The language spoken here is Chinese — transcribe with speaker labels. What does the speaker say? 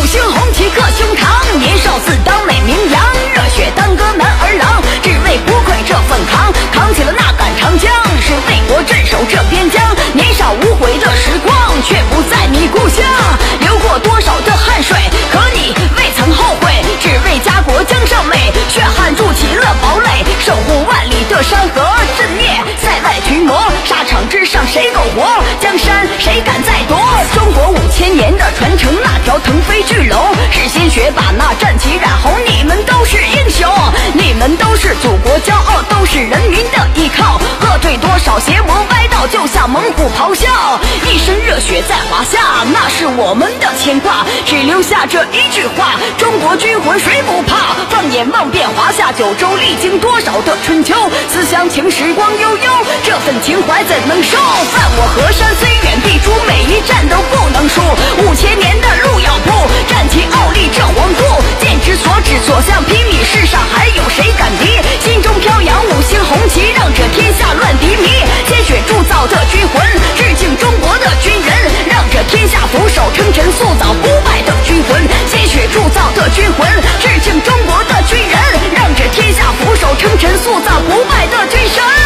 Speaker 1: 五星红旗刻胸膛，年少自当美名扬，热血当歌男儿郎，只为不愧这份扛，扛起了那杆长枪，是为国镇守这边疆。年少无悔的时光，却不在你故乡，流过多少的汗水，可你未曾后悔，只为家国江上美，血汗筑起了堡垒，守护万里的山河，震灭塞外群魔，沙场之上谁苟活？江山谁敢再夺？中国五，腾飞巨龙，是鲜血把那战旗染红，你们都是英雄，你们都是祖国骄傲，都是人民的依靠，喝退多少邪魔歪道，就像猛虎咆哮，一身热血在华夏，那是我们的牵挂，只留下这一句话：中国军魂谁不怕？放眼望遍华夏九州，历经多少的春秋，思乡情时光悠悠，这份情怀怎能收？犯我河山虽远必诛，每一战都不，塑造不败的军魂鲜血铸造的军魂致敬中国的军人让这天下俯首称臣塑造不败的军神。